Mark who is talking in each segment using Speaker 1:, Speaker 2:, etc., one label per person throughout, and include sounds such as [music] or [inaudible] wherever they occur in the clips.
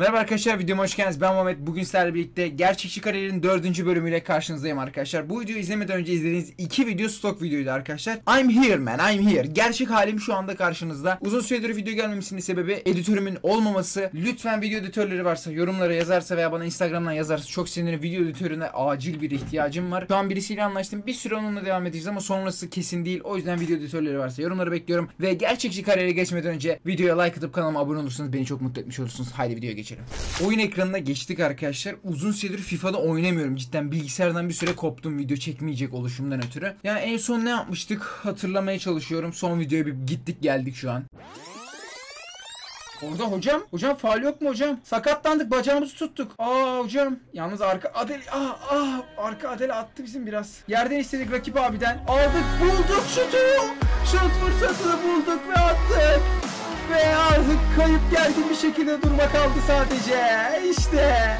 Speaker 1: Merhaba arkadaşlar videoma hoş geldiniz. Ben Muhammed. Bugün sizlerle birlikte Gerçekçi Kariyerin 4. bölümüyle karşınızdayım arkadaşlar. Bu videoyu izlemeden önce izlediğiniz iki video stok videoydu arkadaşlar. I'm here man, I'm here. Gerçek halim şu anda karşınızda. Uzun süredir video gelmemesinin sebebi editörümün olmaması. Lütfen video editörleri varsa yorumlara yazarsa veya bana Instagram'dan yazarsa çok sevinirim. Video editörüne acil bir ihtiyacım var. Şu an birisiyle anlaştım. Bir süre onunla devam edeceğiz ama sonrası kesin değil. O yüzden video editörleri varsa yorumları bekliyorum. Ve gerçekçi kariyere geçmeden önce videoya like atıp kanalıma abone olursanız beni çok mutlu etmiş olursunuz. Haydi videoya geçelim. Oyun ekranına geçtik arkadaşlar. Uzun süredir FIFA'da oynamıyorum. Cidden bilgisayardan bir süre koptum video çekmeyecek oluşumdan ötürü. Yani en son ne yapmıştık hatırlamaya çalışıyorum. Son videoya bir gittik geldik şu an. Orada hocam. Hocam faal yok mu hocam? Sakatlandık bacağımızı tuttuk. Aa hocam. Yalnız arka Adel ah ah arka Adel attı bizim biraz. Yerden istedik rakip abiden. Aldık bulduk şutu. Şut fırsatını bulduk ve attık. Ve artık kayıp gergin bir şekilde durma kaldı sadece. İşte.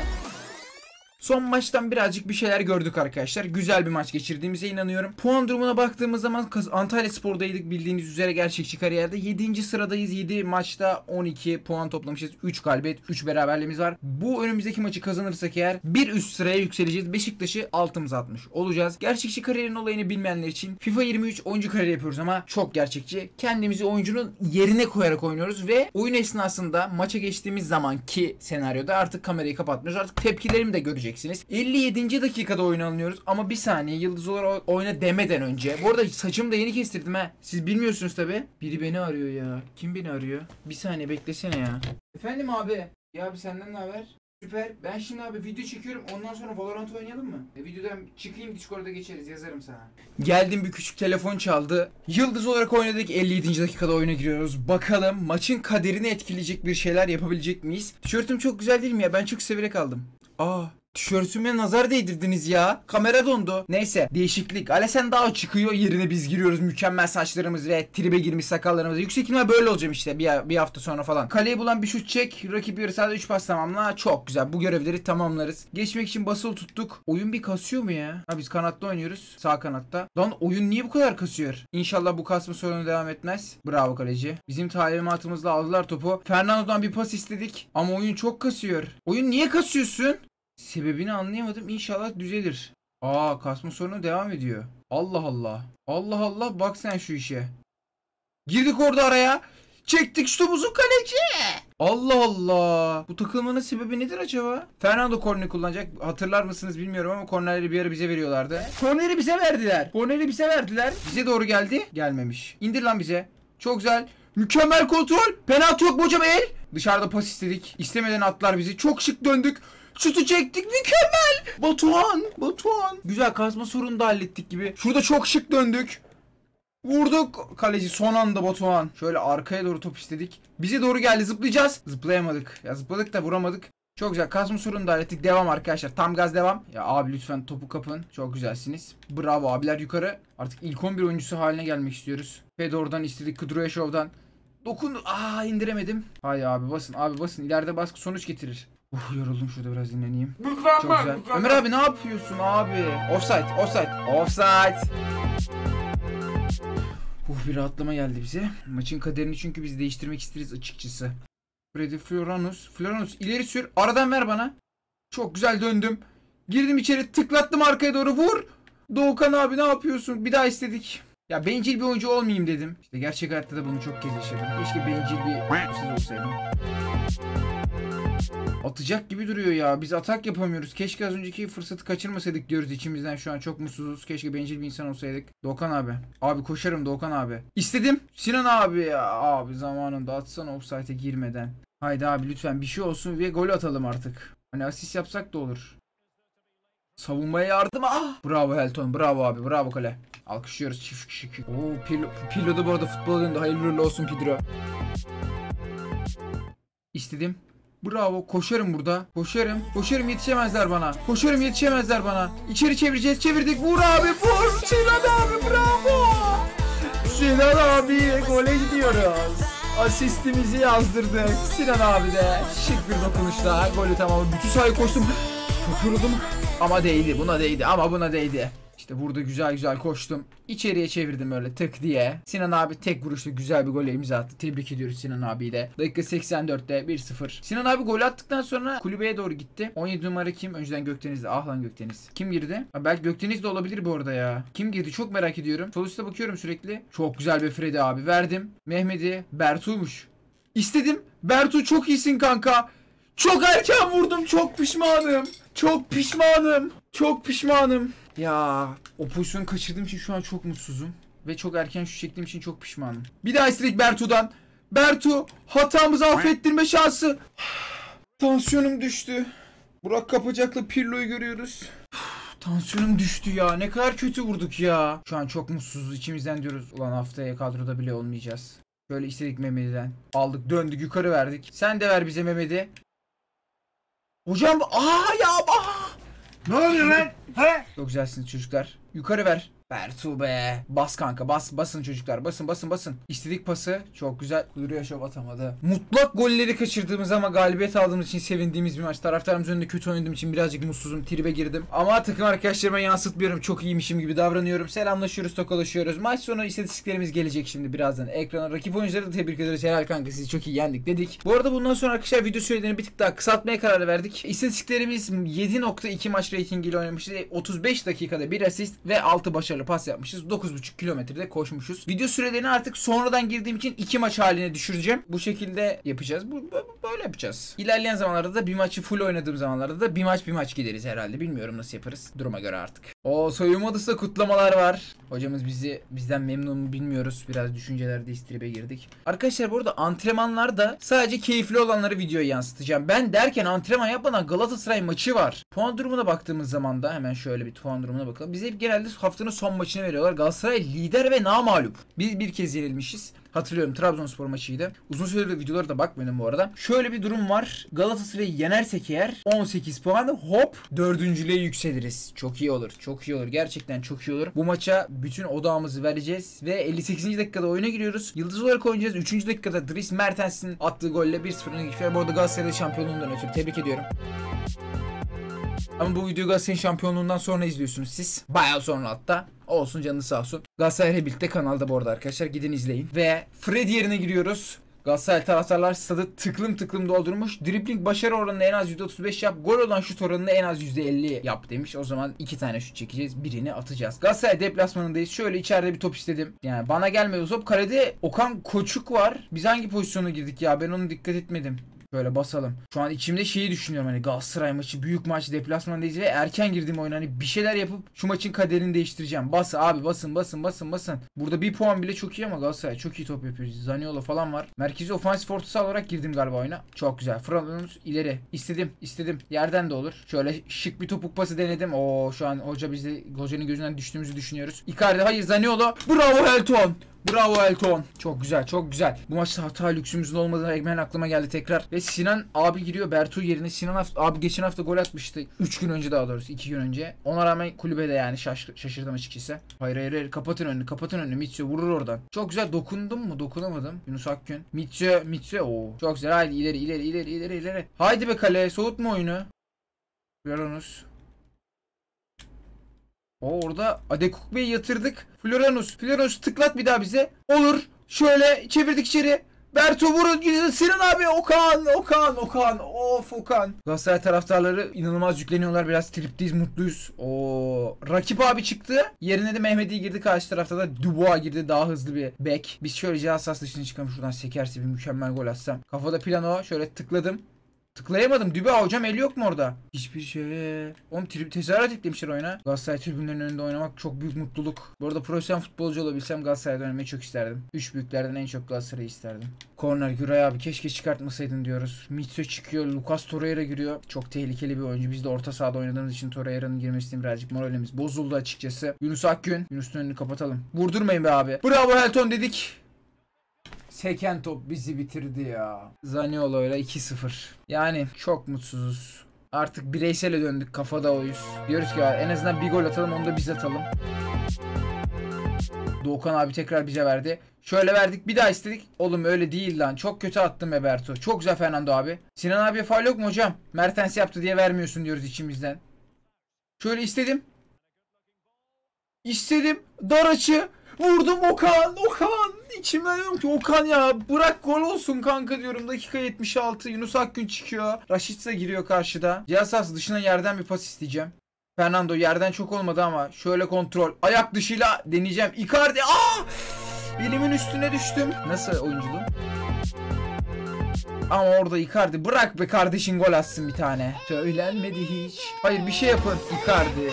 Speaker 1: Son maçtan birazcık bir şeyler gördük arkadaşlar. Güzel bir maç geçirdiğimize inanıyorum. Puan durumuna baktığımız zaman Antalya Spor'daydık bildiğiniz üzere gerçekçi kariyerde. 7. sıradayız. 7 maçta 12 puan toplamışız. 3 galibiyet, 3 beraberliğimiz var. Bu önümüzdeki maçı kazanırsak eğer bir üst sıraya yükseleceğiz. Beşiktaş'ı altımıza atmış olacağız. Gerçekçi kariyerin olayını bilmeyenler için FIFA 23 oyuncu kariyer yapıyoruz ama çok gerçekçi. Kendimizi oyuncunun yerine koyarak oynuyoruz ve oyun esnasında maça geçtiğimiz zamanki senaryoda artık kamerayı kapatmıyoruz. Artık tepkilerimi de göreceksiniz. 57. dakikada oyun alınıyoruz ama bir saniye yıldız olarak oyna demeden önce. Bu arada saçımı da yeni kestirdim ha. Siz bilmiyorsunuz tabi. Biri beni arıyor ya. Kim beni arıyor? Bir saniye beklesene ya. Efendim abi. Ya abi senden ne haber? Süper. Ben şimdi abi video çekiyorum. Ondan sonra Valorant oynayalım mı? E, videodan çıkayım Discord'a geçeriz. Yazarım sana. Geldim bir küçük telefon çaldı. Yıldız olarak oynadık. 57. dakikada oyuna giriyoruz. Bakalım maçın kaderini etkileyecek bir şeyler yapabilecek miyiz? Tişörtüm çok güzel değil mi ya? Ben çok severek aldım. Aa Tişörtüme nazar değdirdiniz ya. Kamera dondu. Neyse değişiklik. Alesen daha çıkıyor yerine biz giriyoruz. Mükemmel saçlarımız ve tribe girmiş sakallarımız. Yüksek ihtimal böyle olacağım işte bir, bir hafta sonra falan. Kaleyi bulan bir şut çek. Rakip yarı sahada 3 pas tamamla. Çok güzel. Bu görevleri tamamlarız. Geçmek için basılı tuttuk. Oyun bir kasıyor mu ya? Ha biz kanatta oynuyoruz. Sağ kanatta. Lan oyun niye bu kadar kasıyor? İnşallah bu kasma sorunu devam etmez. Bravo kaleci. Bizim talimatımızla aldılar topu. Fernando'dan bir pas istedik. Ama oyun çok kasıyor. Oyun niye kasıyorsun? Sebebini anlayamadım. İnşallah düzelir. Aa kasma sorunu devam ediyor. Allah Allah. Allah Allah bak sen şu işe. Girdik orada araya. Çektik şutumuzu kaleci. Allah Allah. Bu takılmanın sebebi nedir acaba? Fernando korneri kullanacak. Hatırlar mısınız bilmiyorum ama kornerleri bir ara bize veriyorlardı. Korneri bize verdiler. Korneri bize verdiler. Bize doğru geldi. Gelmemiş. İndir lan bize. Çok güzel. Mükemmel kontrol. Penaltı yok mu hocam el? Dışarıda pas istedik. İstemeden atlar bizi. Çok şık döndük. Şutu çektik mükemmel. Batuhan. Batuhan. Güzel kasma sorunu da hallettik gibi. Şurada çok şık döndük. Vurduk. Kaleci son anda Batuhan. Şöyle arkaya doğru top istedik. Bize doğru geldi zıplayacağız. Zıplayamadık. Ya zıpladık da vuramadık. Çok güzel. Kasma sorunu da hallettik. Devam arkadaşlar. Tam gaz devam. Ya abi lütfen topu kapın. Çok güzelsiniz. Bravo abiler yukarı. Artık ilk 11 oyuncusu haline gelmek istiyoruz. Fedor'dan istedik. Kudryashov'dan. Dokun. Aa indiremedim. Hay abi basın. Abi basın. İleride baskı sonuç getirir. Uf yoruldum şurada biraz dinleneyim. Çok güzel. Ömer abi ne yapıyorsun abi? Offside, offside, offside. Uf bir rahatlama geldi bize. Maçın kaderini çünkü biz değiştirmek isteriz açıkçası. Freddy Floranus. Floranus ileri sür. Aradan ver bana. Çok güzel döndüm. Girdim içeri tıklattım arkaya doğru vur. Doğukan abi ne yapıyorsun? Bir daha istedik. Ya bencil bir oyuncu olmayayım dedim. İşte gerçek hayatta da bunu çok kez yaşadım. Keşke bencil bir siz olsaydım. Atacak gibi duruyor ya. Biz atak yapamıyoruz. Keşke az önceki fırsatı kaçırmasaydık diyoruz içimizden. Şu an çok mutsuzuz. Keşke bencil bir insan olsaydık. Doğukan abi. Abi koşarım Doğukan abi. İstedim. Sinan abi ya. Abi zamanında atsana offside'e girmeden. Haydi abi lütfen bir şey olsun ve gol atalım artık. Hani asist yapsak da olur. Savunmaya yardım. Ah! Bravo Helton. Bravo abi. Bravo kale. Alkışlıyoruz çift kişi. Oo, Pirlo, Pirlo da bu arada futbola döndü. Hayırlı olsun Pedro. İstedim. Bravo koşarım burada. Koşarım. Koşarım yetişemezler bana. Koşarım yetişemezler bana. İçeri çevireceğiz. Çevirdik. Vur abi vur. Sinan abi bravo. Sinan abi gole gidiyoruz. Asistimizi yazdırdık. Sinan abi de şık bir dokunuşla golü tamamladı. Bütün sahayı koştum. Çok yoruldum. Ama değdi. Buna değdi. Ama buna değdi. İşte burada güzel güzel koştum. İçeriye çevirdim öyle tık diye. Sinan abi tek vuruşta güzel bir gol imza attı. Tebrik ediyoruz Sinan abiyi de. Dakika 84'te 1-0. Sinan abi gol attıktan sonra kulübeye doğru gitti. 17 numara kim? Önceden Gökdeniz'de. Ah lan Gökdeniz. Kim girdi? Ha, belki Gökdeniz de olabilir bu arada ya. Kim girdi? Çok merak ediyorum. Sol üstte bakıyorum sürekli. Çok güzel bir Freddy abi. Verdim. Mehmet'i. Bertu'ymuş. İstedim. Bertu çok iyisin kanka. Çok erken vurdum. Çok pişmanım. Çok pişmanım. Çok pişmanım. Ya o pozisyonu kaçırdığım için şu an çok mutsuzum. Ve çok erken şu çektiğim için çok pişmanım. Bir daha istedik Bertu'dan. Bertu hatamızı affettirme şansı. [sighs] Tansiyonum düştü. Burak Kapacak'la Pirlo'yu görüyoruz. [sighs] Tansiyonum düştü ya. Ne kadar kötü vurduk ya. Şu an çok mutsuzuz. İçimizden diyoruz. Ulan haftaya kadroda bile olmayacağız. Böyle istedik Mehmet'den. Aldık döndük yukarı verdik. Sen de ver bize Mehmet'i. Hocam aa ya aa.
Speaker 2: Ne oluyor lan? He?
Speaker 1: Çok güzelsiniz çocuklar. Yukarı ver. Bertu be. Bas kanka bas. Basın çocuklar. Basın basın basın. İstedik pası. Çok güzel. Kuyruğa şov atamadı. Mutlak golleri kaçırdığımız ama galibiyet aldığımız için sevindiğimiz bir maç. Taraftarımız önünde kötü oynadığım için birazcık mutsuzum. Tribe girdim. Ama takım arkadaşlarıma yansıtmıyorum. Çok iyiymişim gibi davranıyorum. Selamlaşıyoruz, tokalaşıyoruz. Maç sonu istatistiklerimiz gelecek şimdi birazdan. Ekrana rakip oyuncuları da tebrik ederiz. Helal kanka sizi çok iyi yendik dedik. Bu arada bundan sonra arkadaşlar video sürelerini bir tık daha kısaltmaya karar verdik. İstatistiklerimiz 7.2 maç reytingiyle oynamışız. 35 dakikada bir asist ve 6 başarılı pas yapmışız. 9.5 kilometrede koşmuşuz. Video sürelerini artık sonradan girdiğim için 2 maç haline düşüreceğim. Bu şekilde yapacağız. Bu, bu- böyle yapacağız. İlerleyen zamanlarda da bir maçı full oynadığım zamanlarda da bir maç bir maç gideriz herhalde. Bilmiyorum nasıl yaparız. Duruma göre artık. O soyunma odasında kutlamalar var. Hocamız bizi bizden memnun mu bilmiyoruz. Biraz düşüncelerde istribe girdik. Arkadaşlar burada antrenmanlarda sadece keyifli olanları videoya yansıtacağım. Ben derken antrenman yapmadan Galatasaray maçı var. Puan durumuna baktığımız zaman da hemen şöyle bir puan durumuna bakalım. Bize hep genelde haftanın son maçını veriyorlar. Galatasaray lider ve namağlup. Biz bir kez yenilmişiz. Hatırlıyorum Trabzonspor maçıydı. Uzun süredir videolara da bakmadım bu arada. Şöyle bir durum var. Galatasaray'ı yenersek eğer 18 puan hop dördüncülüğe yükseliriz. Çok iyi olur. Çok iyi olur. Gerçekten çok iyi olur. Bu maça bütün odağımızı vereceğiz ve 58. dakikada oyuna giriyoruz. Yıldız olarak oynayacağız. 3. dakikada Dries Mertens'in attığı golle 1-0 öne geçiyor. Bu arada Galatasaray'da şampiyonluğundan ötürü tebrik ediyorum. Ama bu videoyu Galatasaray'ın şampiyonluğundan sonra izliyorsunuz siz. Bayağı sonra hatta. Olsun canınız sağ olsun. Galatasaray'la birlikte kanalda bu arada arkadaşlar. Gidin izleyin. Ve Fred yerine giriyoruz. Galatasaray taraftarlar stadı tıklım tıklım doldurmuş. Dribbling başarı oranını en az %35 yap. Gol olan şut oranını en az %50 yap demiş. O zaman iki tane şut çekeceğiz. Birini atacağız. Galatasaray deplasmanındayız. Şöyle içeride bir top istedim. Yani bana gelmiyor top. Kalede Okan Koçuk var. Biz hangi pozisyona girdik ya? Ben onu dikkat etmedim. Böyle basalım. Şu an içimde şeyi düşünüyorum hani Galatasaray maçı büyük maç deplasmandayız ve erken girdiğim oyun hani bir şeyler yapıp şu maçın kaderini değiştireceğim. Bas abi basın basın basın basın. Burada bir puan bile çok iyi ama Galatasaray çok iyi top yapıyor. Zaniolo falan var. Merkezi ofansif ortası olarak girdim galiba oyuna. Çok güzel. Fırlanıyoruz ileri. İstedim istedim. Yerden de olur. Şöyle şık bir topuk pası denedim. Oo şu an hoca bizde hocanın gözünden düştüğümüzü düşünüyoruz. Icardi hayır Zaniolo. Bravo Elton. Bravo Elton. Çok güzel çok güzel. Bu maçta hata lüksümüzün olmadığını Egmen aklıma geldi tekrar. Ve Sinan abi giriyor Bertu yerine. Sinan abi geçen hafta gol atmıştı. 3 gün önce daha doğrusu 2 gün önce. Ona rağmen kulübede yani şaş şaşırdım açıkçası. Hayır hayır hayır kapatın önünü kapatın önünü. Mitsu vurur oradan. Çok güzel dokundum mu dokunamadım. Yunus Akgün. Mitsu Mitsu o Çok güzel haydi ileri ileri ileri ileri ileri. Haydi be kale soğutma oyunu. Veronus. O orada Adekuk Bey'i yatırdık. Floranus. Floranus tıklat bir daha bize. Olur. Şöyle çevirdik içeri. Berto vurun. Sinan abi Okan. Okan. Okan. Of Okan. Galatasaray taraftarları inanılmaz yükleniyorlar. Biraz tripteyiz. Mutluyuz. O rakip abi çıktı. Yerine de Mehmedi girdi. Karşı tarafta da Dubois girdi. Daha hızlı bir bek. Biz şöyle cihaz sahası dışına çıkalım. Şuradan sekerse bir mükemmel gol atsam. Kafada plano. Şöyle tıkladım. Tıklayamadım. Dübe hocam eli yok mu orada? Hiçbir şey. Oğlum trib tezahürat eklemişler oyuna. Galatasaray tribünlerinin önünde oynamak çok büyük mutluluk. Bu arada profesyonel futbolcu olabilsem Galatasaray'da oynamayı çok isterdim. Üç büyüklerden en çok Galatasaray'ı isterdim. Korner Güray abi keşke çıkartmasaydın diyoruz. Mitso çıkıyor. Lucas Torreira giriyor. Çok tehlikeli bir oyuncu. Biz de orta sahada oynadığımız için Torreira'nın girmesini birazcık moralimiz bozuldu açıkçası. Yunus Akgün. Yunus'un önünü kapatalım. Vurdurmayın be abi. Bravo Elton dedik. Seken top bizi bitirdi ya. Zaniolo ile 2-0. Yani çok mutsuzuz. Artık bireysele döndük kafada oyuz. Diyoruz ki en azından bir gol atalım onu da biz atalım. Doğukan abi tekrar bize verdi. Şöyle verdik bir daha istedik. Oğlum öyle değil lan. Çok kötü attım Eberto. Çok güzel Fernando abi. Sinan abiye faul yok mu hocam? Mertens yaptı diye vermiyorsun diyoruz içimizden. Şöyle istedim. İstedim. Dar açı. Vurdum Okan. Okan. İçimden diyorum ki Okan ya bırak gol olsun kanka diyorum. Dakika 76. Yunus Akgün çıkıyor. Raşitsa giriyor karşıda. Cihaz dışına yerden bir pas isteyeceğim. Fernando yerden çok olmadı ama şöyle kontrol. Ayak dışıyla deneyeceğim. Icardi. Aa! Elimin üstüne düştüm. Nasıl oyunculuğum? Ama orada Icardi bırak be kardeşin gol atsın bir tane. Söylenmedi hiç. Hayır bir şey yapın Icardi.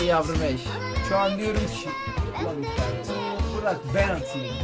Speaker 1: Ey yavrum ey. Şu an diyorum ki ulan Icardi bırak ben atayım.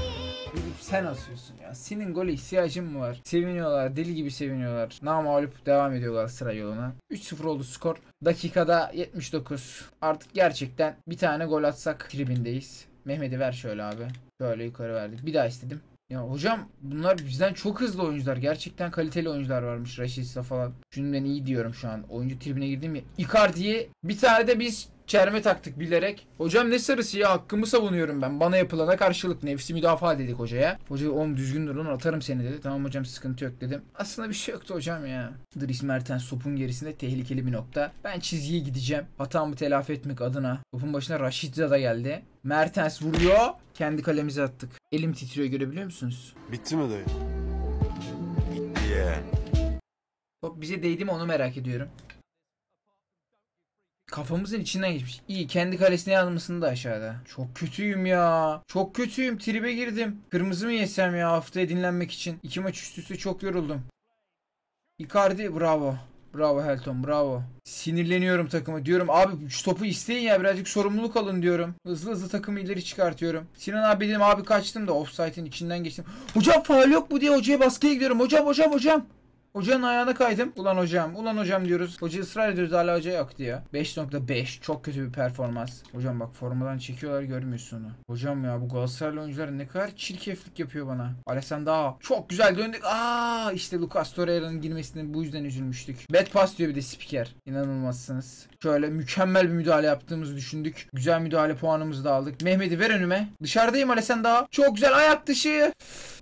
Speaker 1: Sen atıyorsun ya. Senin gole ihtiyacın mı var? Seviniyorlar. Deli gibi seviniyorlar. Namağlup devam ediyorlar sıra yoluna. 3-0 oldu skor. Dakikada 79. Artık gerçekten bir tane gol atsak tribindeyiz. Mehmet'i ver şöyle abi. Şöyle yukarı verdik. Bir daha istedim. Ya hocam bunlar bizden çok hızlı oyuncular. Gerçekten kaliteli oyuncular varmış. Rashica falan. Şimdiden iyi diyorum şu an. Oyuncu tribine girdim ya. Icardi'ye bir tane de biz çerme taktık bilerek. Hocam ne sarısı ya hakkımı savunuyorum ben. Bana yapılana karşılık nefsi müdafaa dedik hocaya. Hoca oğlum düzgün durun atarım seni dedi. Tamam hocam sıkıntı yok dedim. Aslında bir şey yoktu hocam ya. Dries Mertens topun gerisinde tehlikeli bir nokta. Ben çizgiye gideceğim. Hatamı telafi etmek adına. Topun başına Rashica da geldi. Mertens vuruyor. Kendi kalemize attık. Elim titriyor görebiliyor musunuz?
Speaker 3: Bitti mi dayı? Bitti ya.
Speaker 1: Top bize değdi mi onu merak ediyorum. Kafamızın içinden geçmiş. İyi kendi kalesine yazmasını da aşağıda. Çok kötüyüm ya. Çok kötüyüm. Tribe girdim. Kırmızı mı yesem ya haftaya dinlenmek için. İki maç üst üste çok yoruldum. Icardi bravo. Bravo Helton bravo. Sinirleniyorum takımı diyorum abi şu topu isteyin ya birazcık sorumluluk alın diyorum. Hızlı hızlı takımı ileri çıkartıyorum. Sinan abi dedim abi kaçtım da offside'in içinden geçtim. Hocam faal yok mu diye hocaya baskıya gidiyorum. Hocam hocam hocam. Hocanın ayağına kaydım. Ulan hocam, ulan hocam diyoruz. Hoca ısrar ediyoruz hala hoca yok diyor. 5.5 çok kötü bir performans. Hocam bak formadan çekiyorlar görmüyorsun onu. Hocam ya bu Galatasaraylı oyuncular ne kadar çirkeflik yapıyor bana. Alessandro çok güzel döndük. Aa işte Lucas Torreira'nın girmesinin bu yüzden üzülmüştük. Bad pass diyor bir de spiker. İnanılmazsınız. Şöyle mükemmel bir müdahale yaptığımızı düşündük. Güzel müdahale puanımızı da aldık. Mehmet'i ver önüme. Dışarıdayım Alessandro. Çok güzel ayak dışı.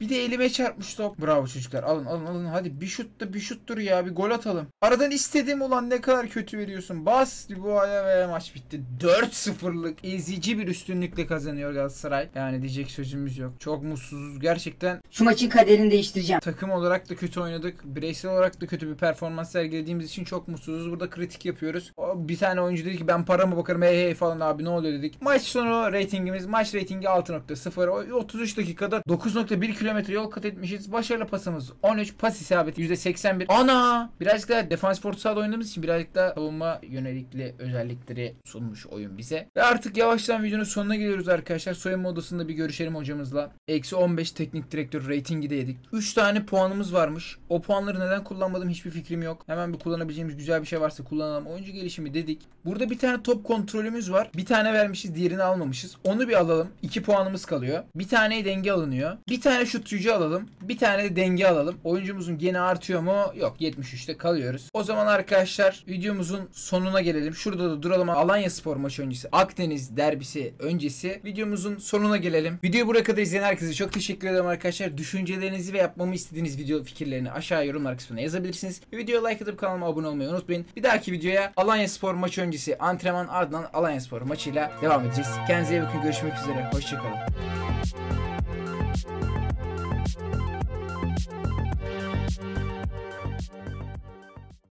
Speaker 1: Bir de elime çarpmış top. Bravo çocuklar. Alın alın alın. Hadi bir şut da bir şuttur ya. Bir gol atalım. Aradan istedim ulan ne kadar kötü veriyorsun. Bas bu aya ve maç bitti. 4-0'lık ezici bir üstünlükle kazanıyor Galatasaray. Yani diyecek sözümüz yok. Çok mutsuzuz. Gerçekten
Speaker 4: Şu maçın kaderini değiştireceğim.
Speaker 1: takım olarak da kötü oynadık. Bireysel olarak da kötü bir performans sergilediğimiz için çok mutsuzuz. Burada kritik yapıyoruz. O bir tane oyuncu dedi ki ben parama bakarım hey hey falan abi ne oluyor dedik. Maç sonu ratingimiz maç ratingi 6.0. O 33 dakikada 9.1 kilometre yol kat etmişiz. Başarılı pasımız 13. Pas isabeti %81. Ana! Birazcık daha defans sahada oynadığımız için birazcık daha savunma yönelikli özellikleri sunmuş oyun bize. Ve artık yavaştan videonun sonuna geliyoruz arkadaşlar. Soyunma odasında bir görüşelim hocamızla. Eksi 15 teknik direktör ratingi de yedik. 3 tane puanımız varmış. O puanları neden kullanmadım hiçbir fikrim yok. Hemen bir kullanabileceğimiz güzel bir şey varsa kullanalım. Oyuncu gelişimi dedik. Burada bir tane top kontrolümüz var. Bir tane vermişiz diğerini almamışız. Onu bir alalım. 2 puanımız kalıyor. Bir tane denge alınıyor. Bir tane şutçucu alalım. Bir tane de denge alalım. Oyuncumuzun gene artıyor mu? Yok 73'te kalıyoruz. O zaman arkadaşlar videomuzun sonuna gelelim. Şurada da duralım. Alanya Spor maçı öncesi. Akdeniz derbisi öncesi. Videomuzun sonuna gelelim. Videoyu buraya kadar izleyen herkese çok teşekkür ederim arkadaşlar. Düşüncelerinizi ve yapmamı istediğiniz video fikirlerini aşağı yorumlar kısmına yazabilirsiniz. Videoya like atıp kanalıma abone olmayı unutmayın. Bir dahaki videoya Alanya Spor maçı öncesi antrenman ardından Alanya Spor maçıyla devam edeceğiz. Kendinize iyi bakın. Görüşmek üzere. Hoşçakalın.